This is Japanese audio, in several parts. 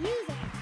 music.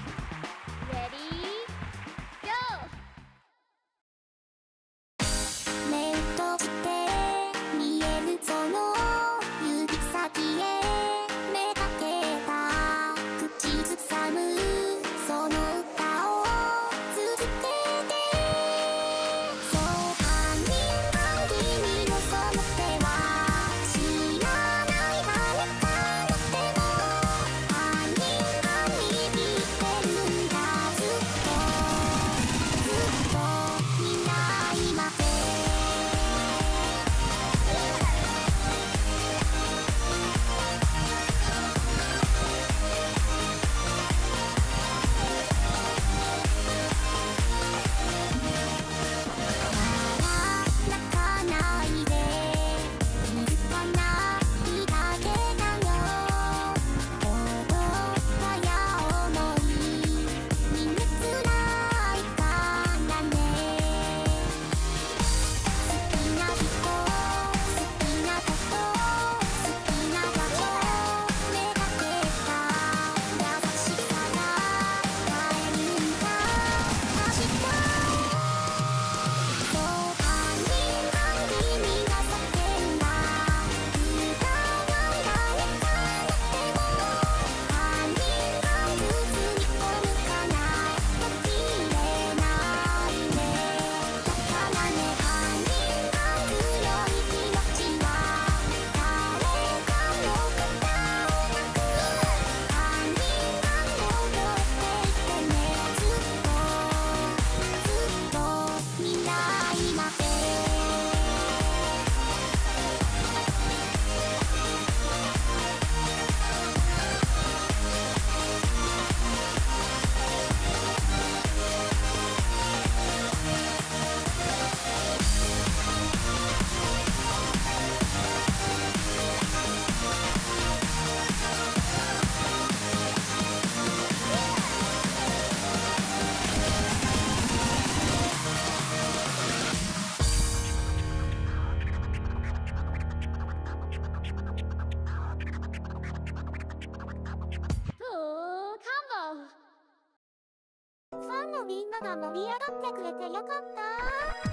みんなが盛り上がってくれてよかった。